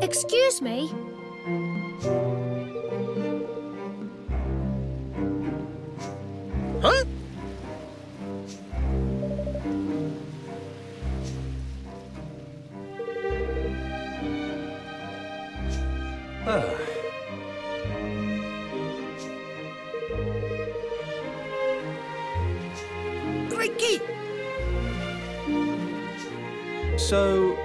Excuse me. So,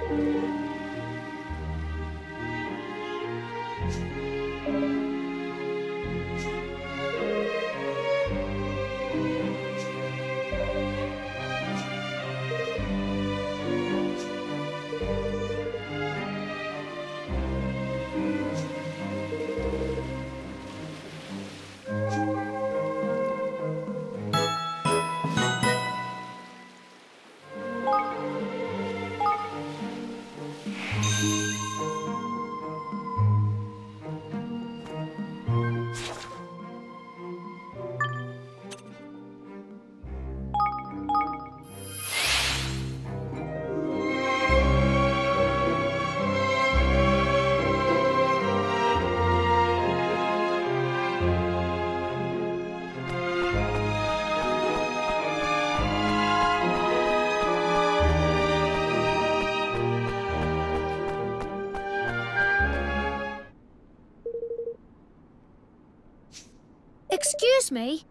Excuse me.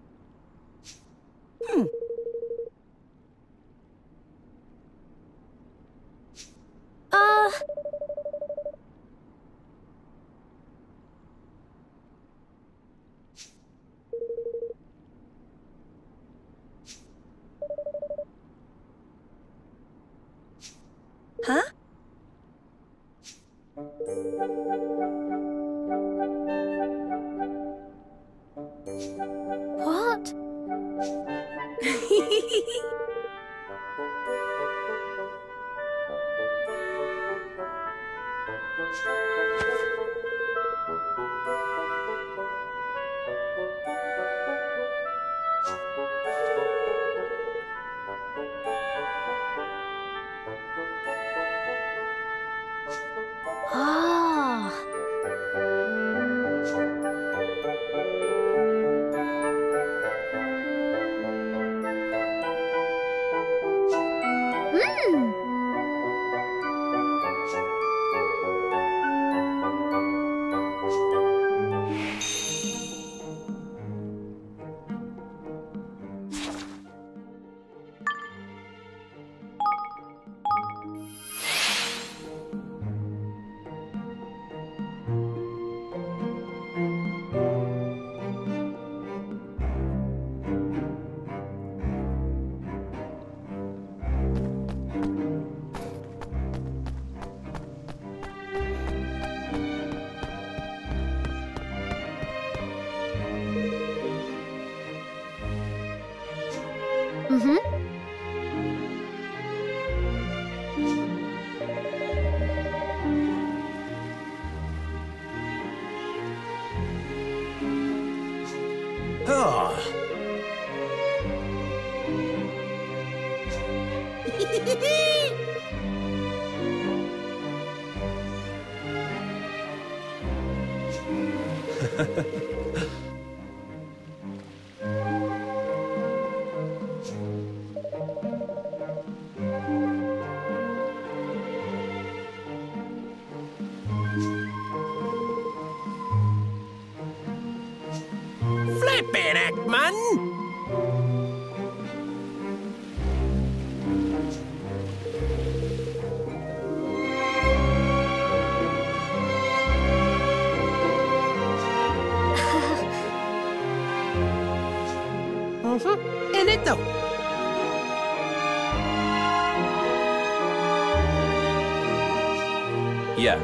Uh... Huh? What? Flippin' heck, Mm-hmm. In it though. yeah.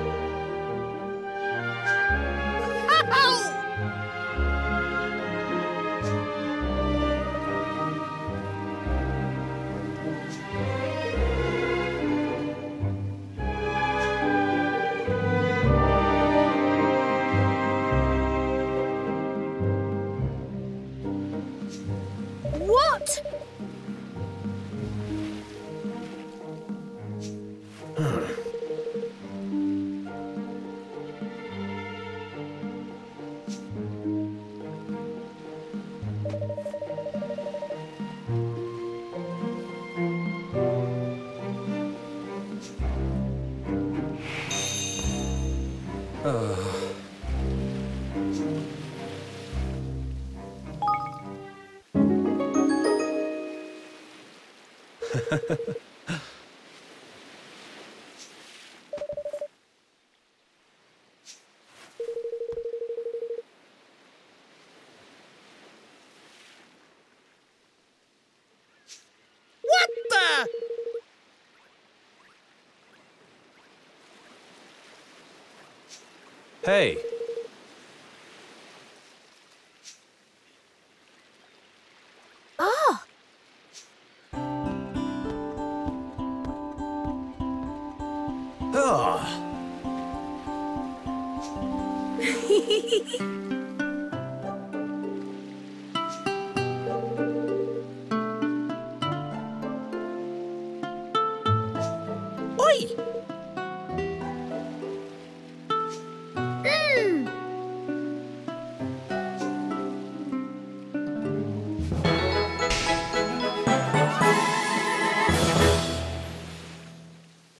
Ha ha ha. Hey, Ah, oh,